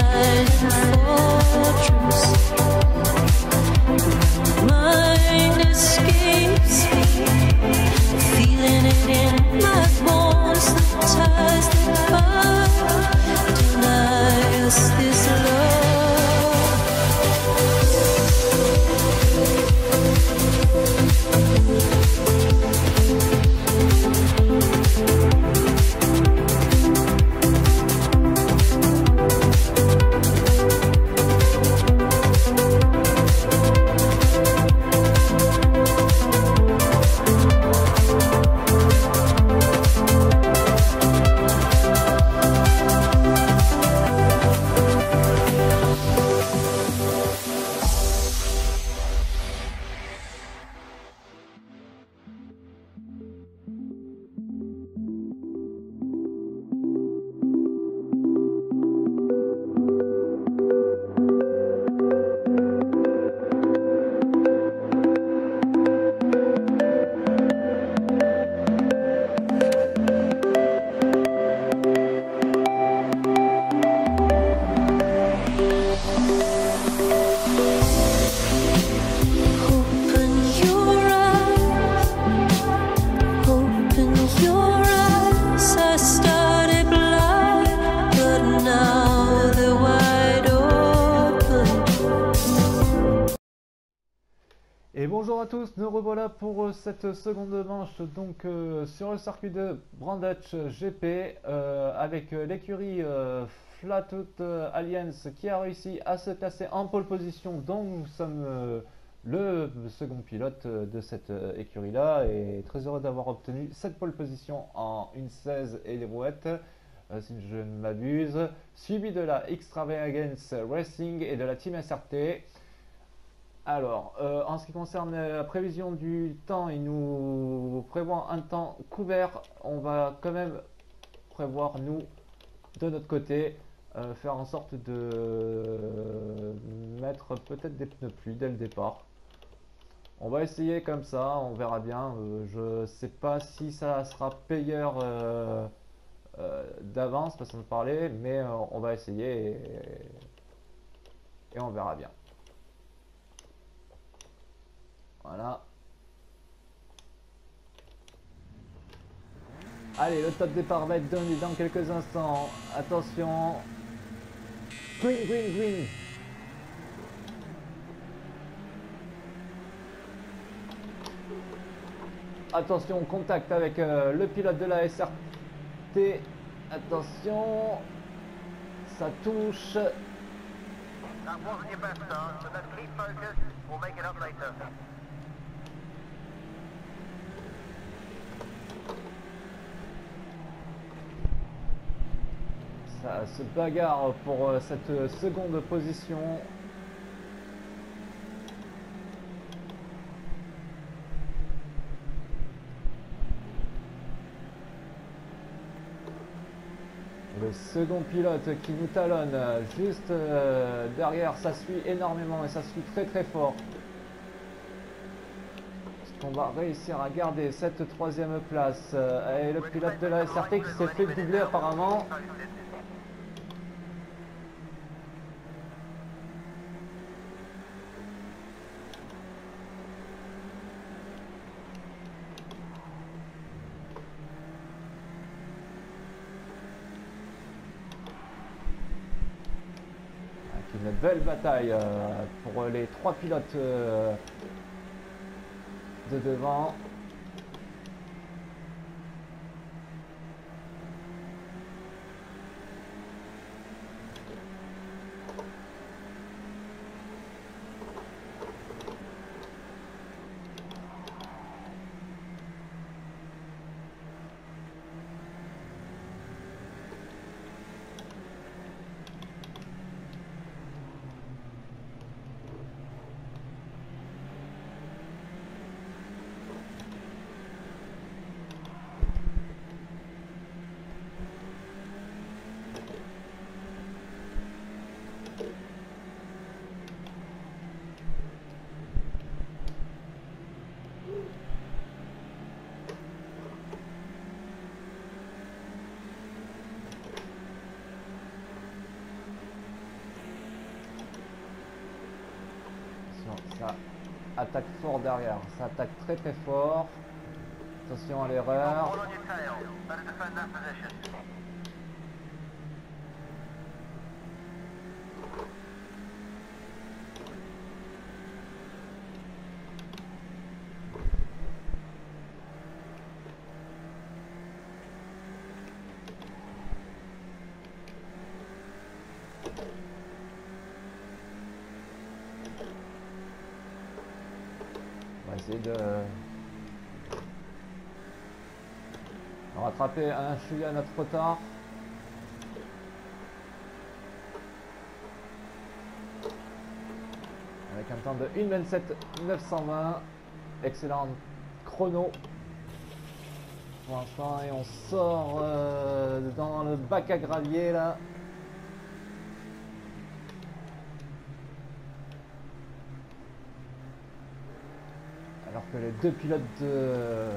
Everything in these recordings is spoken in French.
time for pour euh, cette seconde manche donc euh, sur le circuit de Brandach GP euh, avec l'écurie Flatout Alliance qui a réussi à se classer en pole position. Donc nous sommes le second pilote de cette écurie là et très heureux d'avoir obtenu cette pole position en 1.16 et les rouettes. Si je ne m'abuse suivi de la Extravagance Racing et de la Team SRT alors, euh, en ce qui concerne la prévision du temps, il nous prévoit un temps couvert. On va quand même prévoir, nous, de notre côté, euh, faire en sorte de mettre peut-être des pneus pluie dès le départ. On va essayer comme ça, on verra bien. Euh, je sais pas si ça sera payeur d'avance, façon de parler, mais on va essayer et on verra bien. Voilà. Allez, le top départ va être donné dans quelques instants. Attention. Green, green, green. Attention, contact avec euh, le pilote de la SRT. Attention. Ça touche. Ça bagarre pour euh, cette seconde position. Le second pilote qui nous talonne juste euh, derrière, ça suit énormément et ça suit très très fort. Est-ce qu'on va réussir à garder cette troisième place euh, Et le pilote de la SRT qui s'est fait doubler apparemment. Belle bataille euh, pour les trois pilotes euh, de devant. Ça attaque fort derrière. Ça attaque très très fort. Attention à l'erreur. Essayer de rattraper un chouïa notre retard. Avec un temps de 1.27 920. Excellent chrono. Pour l'instant, et on sort euh, dans le bac à gravier là. Alors que les deux pilotes de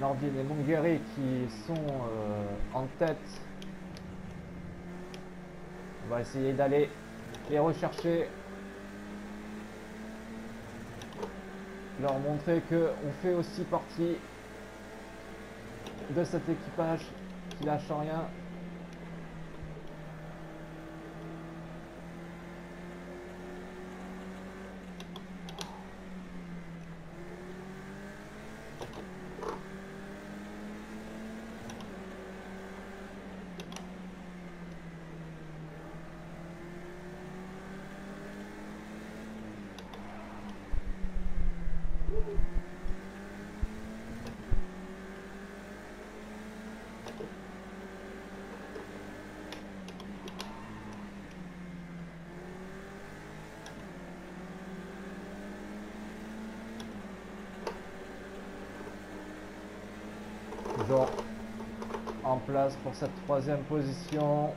Nordine et Mungeri qui sont euh, en tête. On va essayer d'aller les rechercher. Leur montrer que on fait aussi partie de cet équipage qui lâche rien. Toujours en pour cette troisième position.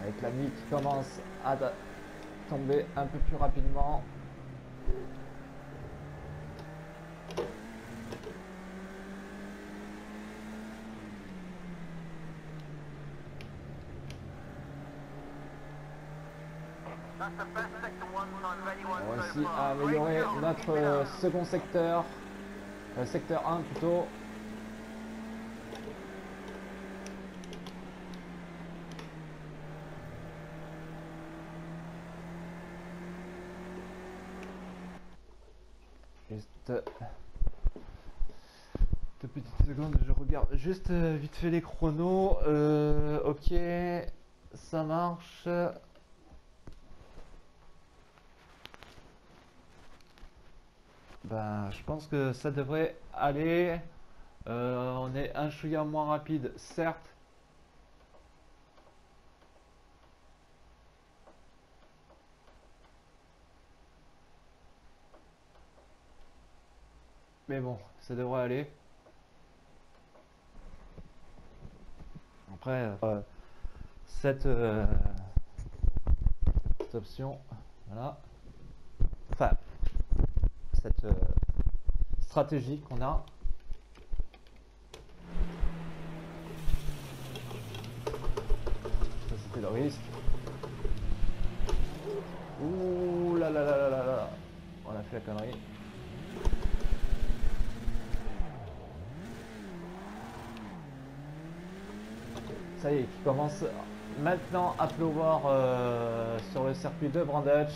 Avec la nuit qui commence à tomber un peu plus rapidement. On va aussi améliorer notre euh, second secteur, euh, secteur 1 plutôt. Juste euh, deux petites secondes, je regarde juste vite fait les chronos. Euh, ok, ça marche. Ben, je pense que ça devrait aller. Euh, on est un chouïa moins rapide, certes. Mais bon, ça devrait aller. Après, euh, cette, euh, cette option, voilà. Enfin, euh, stratégie qu'on a. Ça c'était le risque. Ouh là là là là là là. On a fait la connerie. Ça y est, qui commence maintenant à pleuvoir euh, sur le circuit de Brandutch.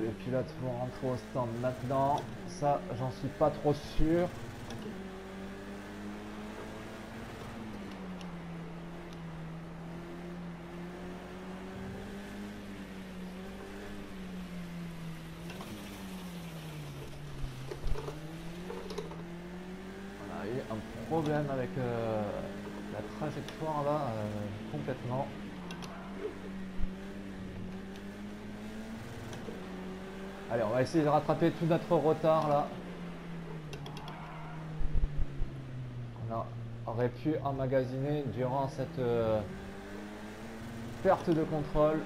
Les pilotes vont rentrer au stand maintenant Ça, j'en suis pas trop sûr. On a eu un problème avec euh, la trajectoire là, euh, complètement. Allez, on va de rattraper tout notre retard là. On aurait pu emmagasiner durant cette euh, perte de contrôle.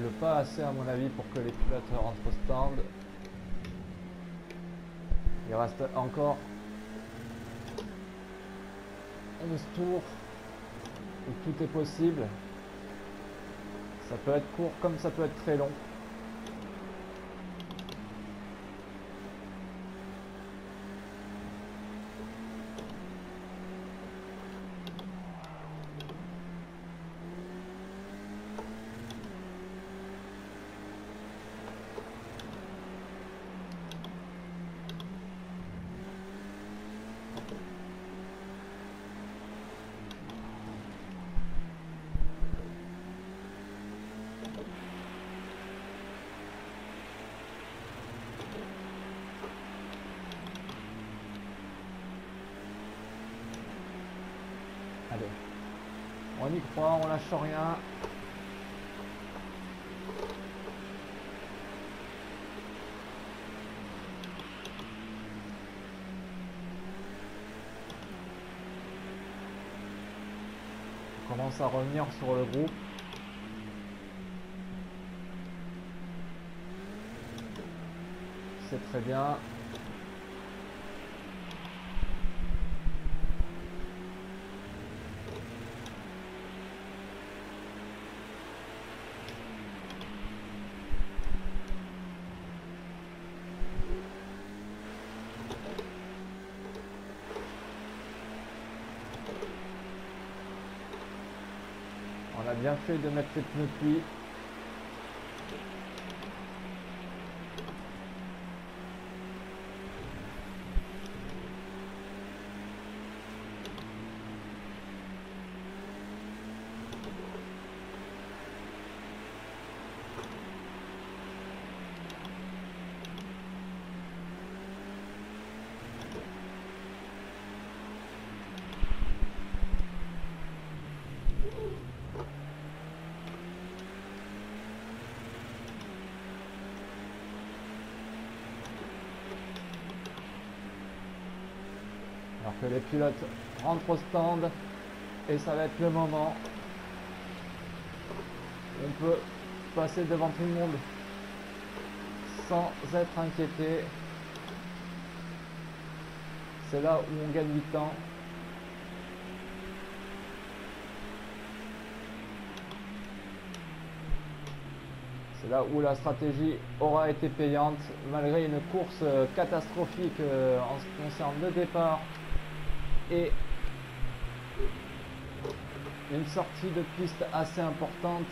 Le pas assez à mon avis pour que les pilotes rentrent au stand. Il reste encore 11 tours où tout est possible. Ça peut être court comme ça peut être très long. On y croit, on lâche rien. On commence à revenir sur le groupe. C'est très bien. De mettre les pneus pluie. Que les pilotes rentrent au stand et ça va être le moment. On peut passer devant tout le monde sans être inquiété. C'est là où on gagne du temps. C'est là où la stratégie aura été payante malgré une course catastrophique euh, en ce qui concerne le départ et une sortie de piste assez importante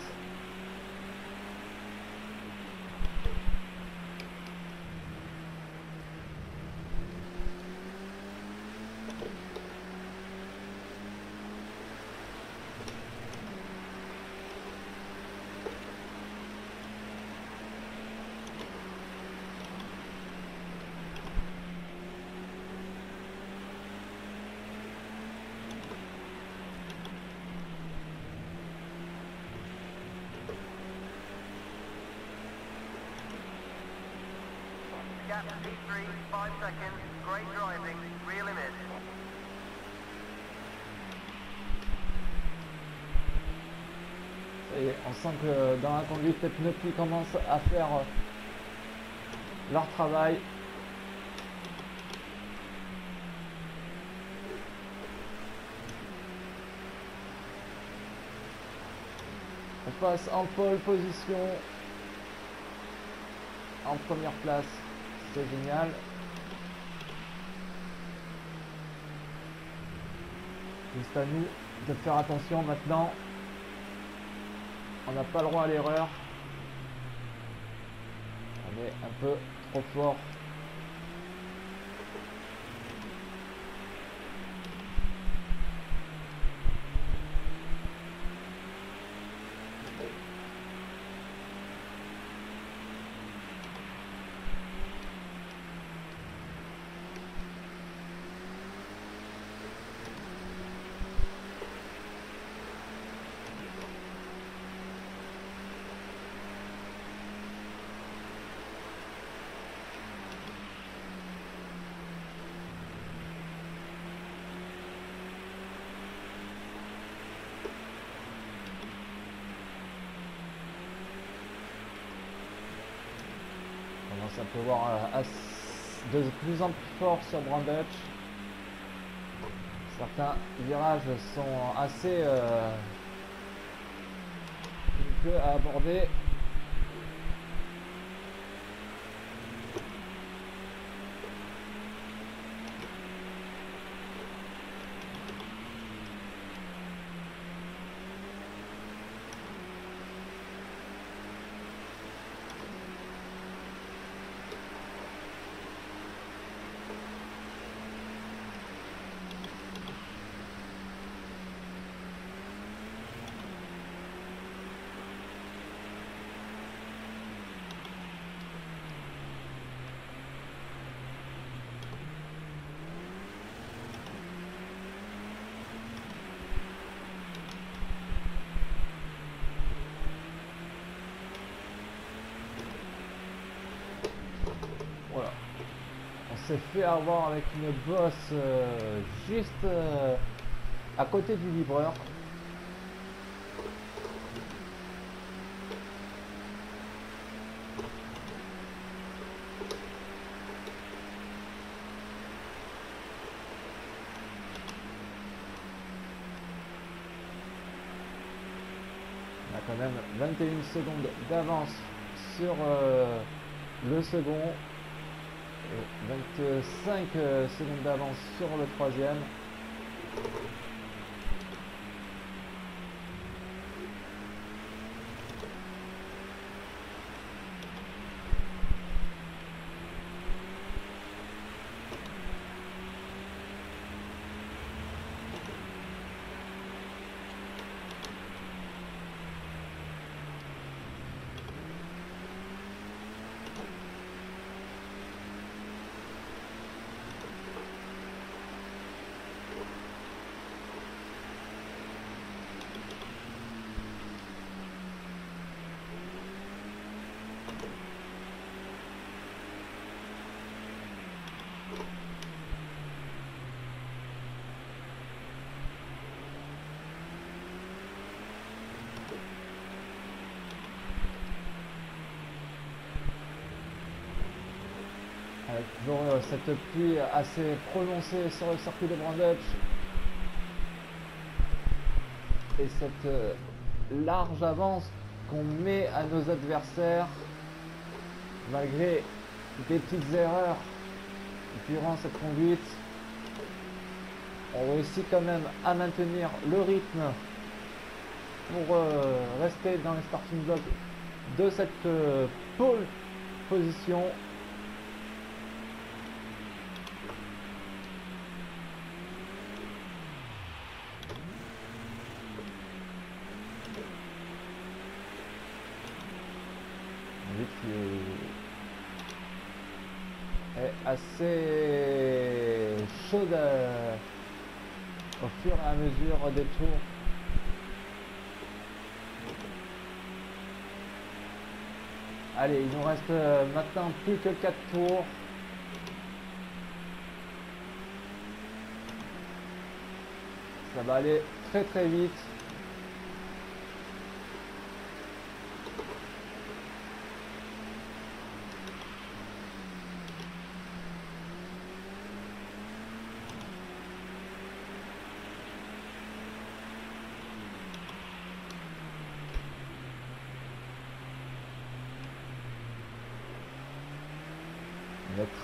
Et on sent que dans la conduite, les pneus qui commencent à faire leur travail. On passe en pole position en première place génial. Juste à nous de faire attention maintenant. On n'a pas le droit à l'erreur. On est un peu trop fort de plus en plus fort sur Brandutch. Certains virages sont assez euh, à aborder. S'est fait avoir avec une bosse euh, juste euh, à côté du livreur. On a quand même 21 secondes d'avance sur euh, le second. 25 euh, secondes d'avance sur le troisième. Avec toujours euh, cette pluie assez prononcée sur le circuit de Brandutch. Et cette euh, large avance qu'on met à nos adversaires malgré des petites erreurs durant cette conduite. On réussit quand même à maintenir le rythme pour euh, rester dans les starting blocks de cette pole position est assez chaude euh, au fur et à mesure des tours. Allez, il nous reste euh, maintenant plus que 4 tours. Ça va aller très très vite.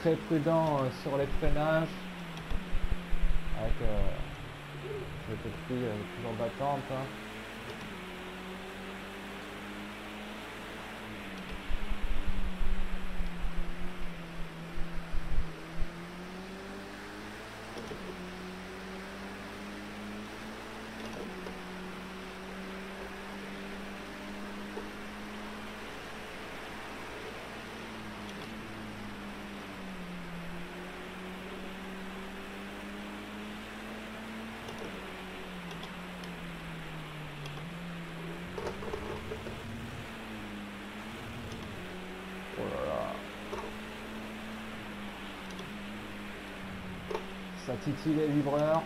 très prudent euh, sur les freinages avec cette euh, toujours battante. Hein. Ça titille les livreurs.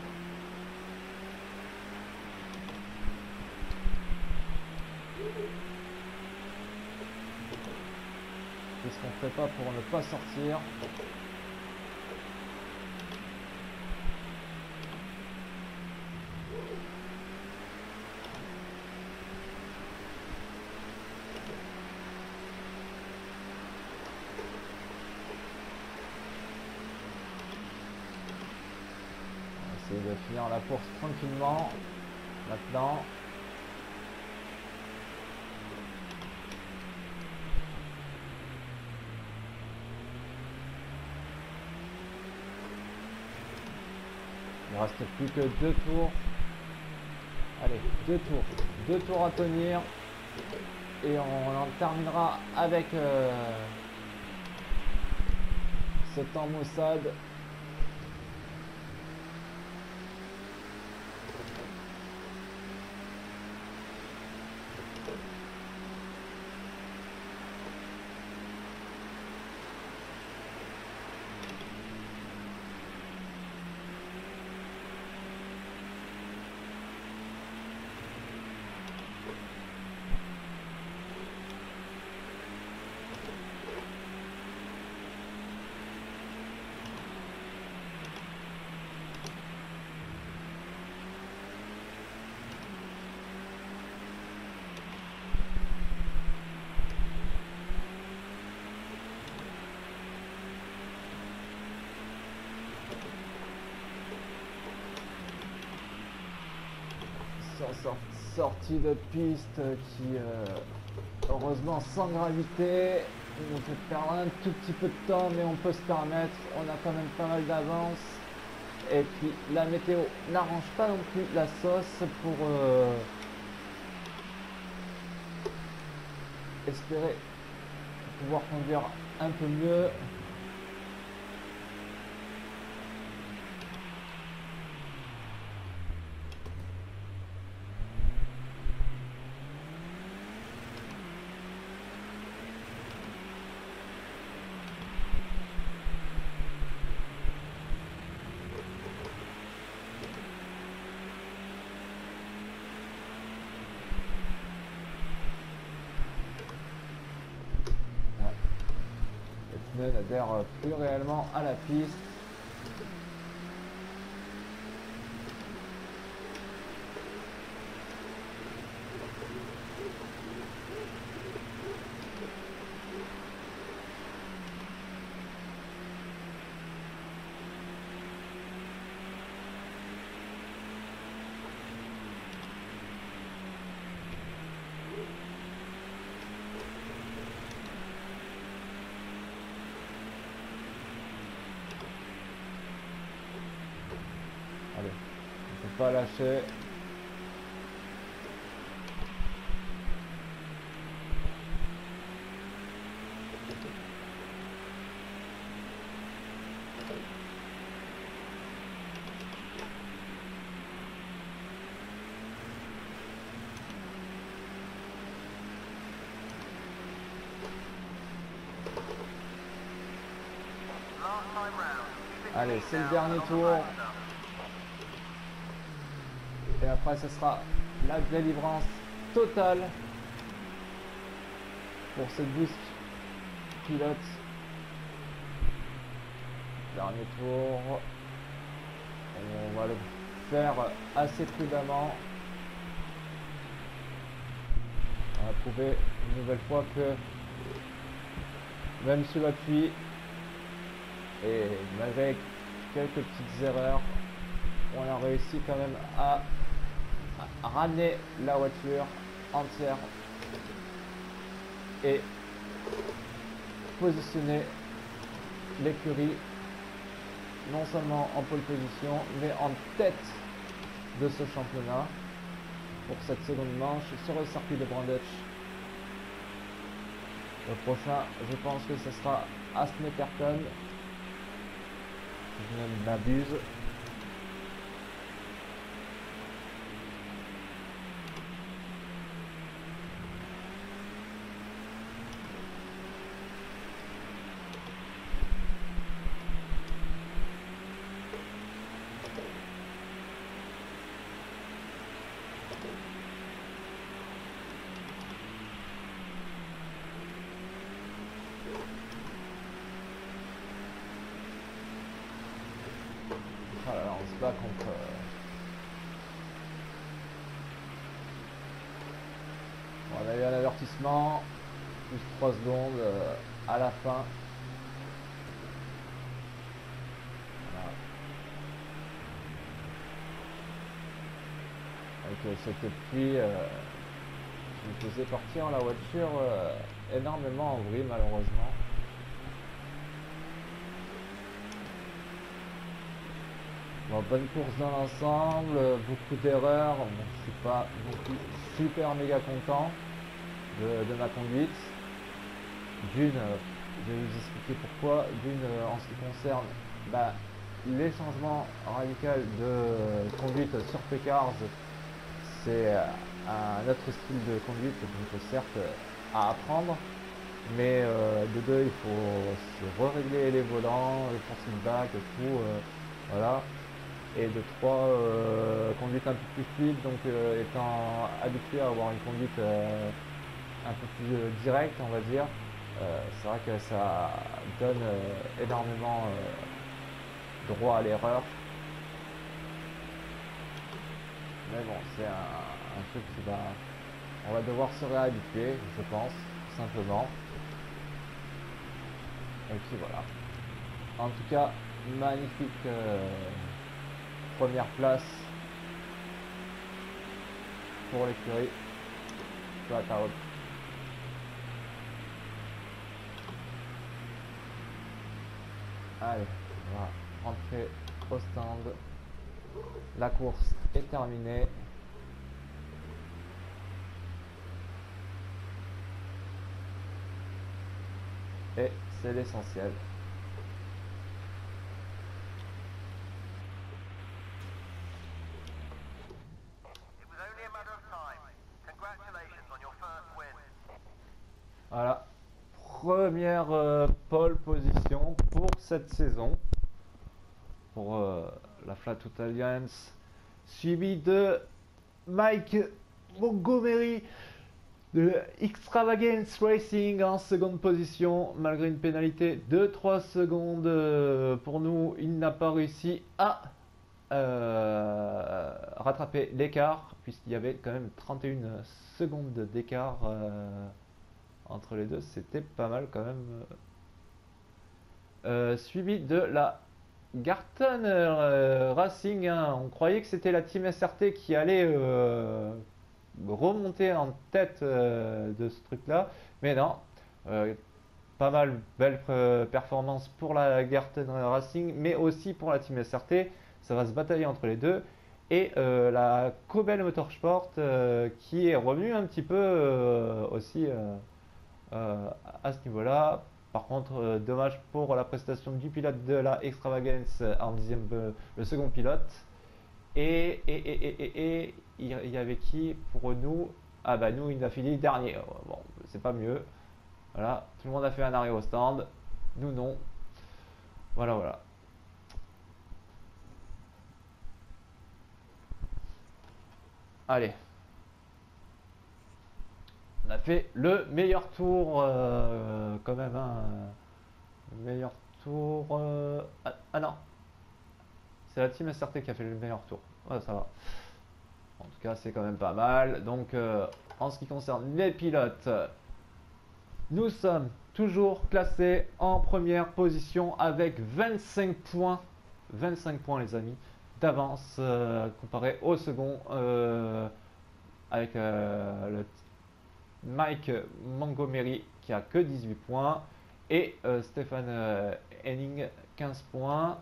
Qu'est-ce qu'on fait pas pour ne pas sortir? De finir la course tranquillement maintenant. Il ne reste plus que deux tours. Allez, deux tours. Deux tours à tenir. Et on en terminera avec euh, ce temps sortie de piste qui, euh, heureusement, sans gravité, nous fait perdre un tout petit peu de temps, mais on peut se permettre. On a quand même pas mal d'avance. Et puis, la météo n'arrange pas non plus la sauce pour euh, espérer pouvoir conduire un peu mieux. N'adhère plus réellement à la piste. Allez, c'est le dernier tour. Et après, ce sera la délivrance totale pour ces 12 pilotes. Dernier tour. On va le faire assez prudemment. On va prouver une nouvelle fois que même sous la pluie et malgré quelques petites erreurs, on a réussi quand même à ramener la voiture entière et positionner l'écurie non seulement en pole position mais en tête de ce championnat pour cette seconde manche sur le circuit de Brandetch. Le prochain, je pense que ce sera Asneterton. Je ne m'abuse. Plus 3 secondes à la fin. Voilà. Avec cette pluie qui faisait partir la voiture euh, énormément en bruit malheureusement. Bon, bonne course dans l'ensemble, beaucoup d'erreurs, je suis pas plus super méga content de, ma conduite. D'une, je vais vous expliquer pourquoi. D'une, euh, en ce qui concerne bah, les changements radicaux de conduite sur P-Cars, c'est euh, un autre style de conduite, donc certes euh, à apprendre, mais de deux, il faut se re-régler les volants, les forces back, tout, voilà. Et de trois, conduite un peu plus fluide, donc étant habitué à avoir une conduite un peu plus euh, directe, on va dire, euh, c'est vrai que ça donne euh, énormément droit à l'erreur. Mais bon, c'est un, truc qui va, on va devoir se réhabituer, je pense, tout simplement. Et puis voilà. En tout cas, magnifique première place pour l'écurie. Allez, on va rentrer au stand. La course est terminée. Et c'est l'essentiel. It was only a matter of time. Congratulations on your first win. Voilà. Première euh, pole position pour cette saison. Pour euh, la Flatwood Alliance. Suivi de Mike Montgomery de Extravagance Racing en seconde position. Malgré une pénalité de 3 secondes euh, pour nous, il n'a pas réussi à euh, rattraper l'écart puisqu'il y avait quand même 31 secondes d'écart. entre les deux, c'était pas mal quand même. Euh, suivi de la Garton euh, Racing. hein. On croyait que c'était la team SRT qui allait euh, remonter en tête de ce truc-là, mais non. Pas mal belle performance pour la Garton Racing, mais aussi pour la team SRT. Ça va se batailler entre les deux. Et la Cobel Motorsport qui est revenue un petit peu aussi à ce niveau-là. Par contre, euh, dommage pour la prestation du pilote de la Extravagance euh, en dixième, euh, le second pilote. Et, et, et, et, il y avait qui pour nous? Ah bah nous, il a fini dernier. Bon, c'est pas mieux. Voilà, tout le monde a fait un arrêt au stand. Nous non. Voilà, voilà. Allez. On a fait le meilleur tour euh, quand même. hein. Le meilleur tour. euh, Ah, ah non. C'est la team SRT qui a fait le meilleur tour. Ouais, ça va. En tout cas, c'est quand même pas mal. Donc, euh, en ce qui concerne les pilotes, nous sommes toujours classés en première position avec 25 points. 25 points, les amis, d'avance euh, comparé au second avec le Mike Montgomery qui a que 18 points et euh, Stéphane euh, Henning 15 points.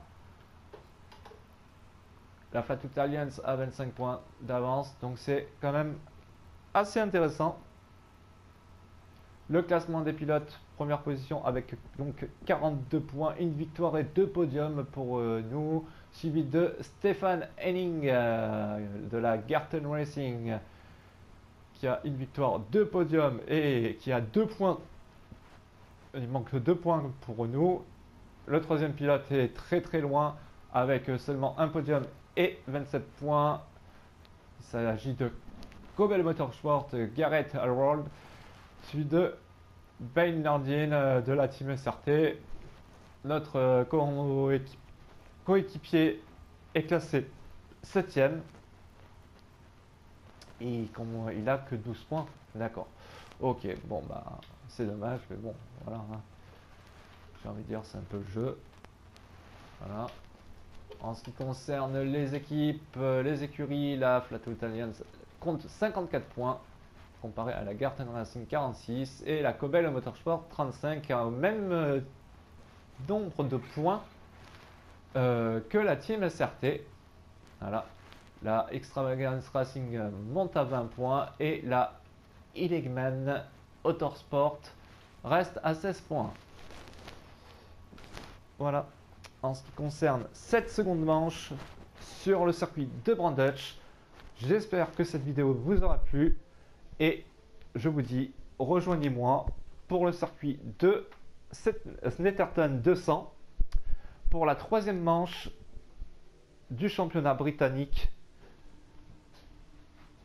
La Flatwood Alliance a 25 points d'avance, donc c'est quand même assez intéressant. Le classement des pilotes, première position avec donc 42 points, une victoire et deux podiums pour euh, nous, suivi de Stéphane Henning euh, de la Garten Racing qui a une victoire, deux podiums et qui a deux points. Il manque deux points pour nous. Le troisième pilote est très très loin avec seulement un podium et 27 points. Il s'agit de Cobel Motorsport, Garrett Harold, suivi de Bain Nardin euh, de la team SRT, notre euh, coéqui- coéquipier est classé 7ème. Et il a que 12 points. D'accord. Ok, bon bah c'est dommage, mais bon, voilà. hein. J'ai envie de dire c'est un peu le jeu. Voilà. En ce qui concerne les équipes, euh, les écuries, la Flatout Alliance compte 54 points comparé à la Garten Racing 46 et la Cobel Motorsport 35 a au même euh, nombre de points euh, que la Team SRT. Voilà. La Extravagance Racing monte à 20 points et la Illegman Autosport reste à 16 points. Voilà. En ce qui concerne cette seconde manche sur le circuit de Brandutch, j'espère que cette vidéo vous aura plu et je vous dis rejoignez-moi pour le circuit de Snetterton 200 pour la troisième manche du championnat britannique.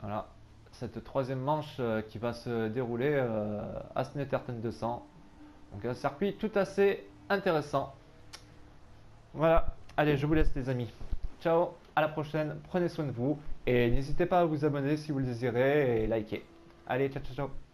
Voilà, cette troisième manche euh, qui va se dérouler euh, à Snetterton 200. Donc un circuit tout assez intéressant. Voilà, allez, je vous laisse les amis. Ciao, à la prochaine, prenez soin de vous et n'hésitez pas à vous abonner si vous le désirez et liker. Allez, ciao ciao ciao